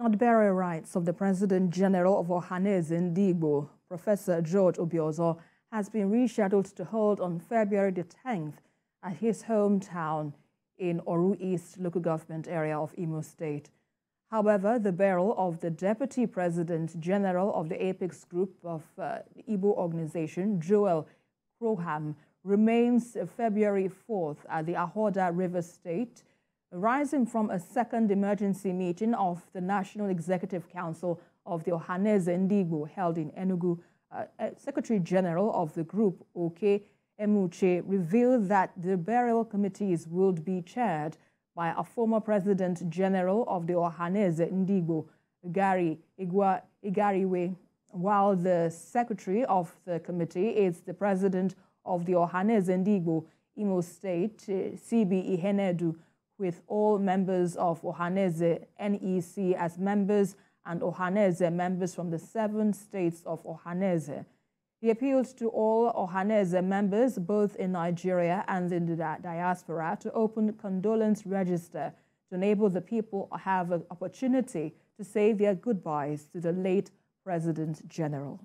Now, the burial rites of the President General of Ohanaeze Ndigbo, Professor George Obiozor, has been rescheduled to hold on February the 10th at his hometown in Oru East local government area of Imo State. However, the burial of the Deputy President General of the Apex Group of uh, Igbo organization, Joel Crowham, remains February 4th at the Ahoada River State arising from a second emergency meeting of the National Executive Council of the Ohanaeze Ndigbo held in Enugu, uh, uh, Secretary General of the group, Oke Emuche, revealed that the burial committees would be chaired by a former President General of the Ohanaeze Ndigbo, Gary Igwa, Igariwe, while the Secretary of the committee is the President of the Ohanaeze Ndigbo Imo State, uh, CB Ihenedu, with all members of Ohanaeze NEC as members and Ohanaeze members from the seven states of Ohanaeze. He appealed to all Ohanaeze members, both in Nigeria and in the diaspora, to open condolence register to enable the people have an opportunity to say their goodbyes to the late President General.